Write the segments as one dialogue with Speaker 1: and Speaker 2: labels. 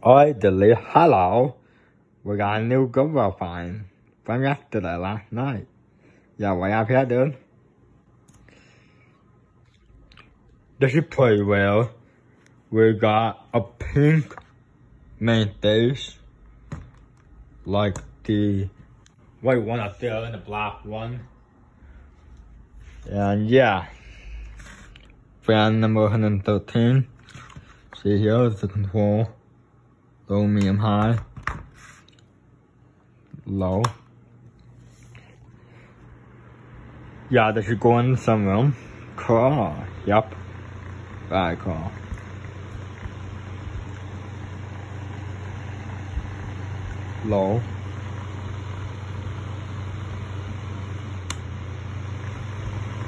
Speaker 1: Dilly, hello. We got a new girlfriend from yesterday, last night. Yeah, what up here, dude? This is pretty well. We got a pink Mainstays. Like the white one up there and the black one. And yeah. Fan number 113. See here is the control. Low, medium, high. Low. Yeah, this is going somewhere. Cool. Yep. Very cool. Low.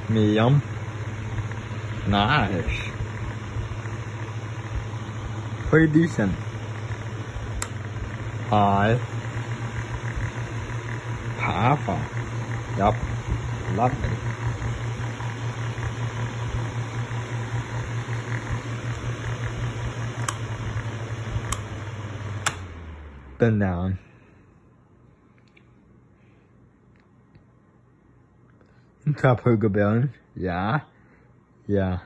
Speaker 1: Medium. Nice. Pretty decent. Pal. Pava. Ja, lovely. Banane. Ich hab Högebeeren. Ja. Ja.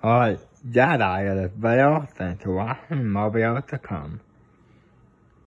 Speaker 1: All. That I got a veil, thanks for watching, more videos to come.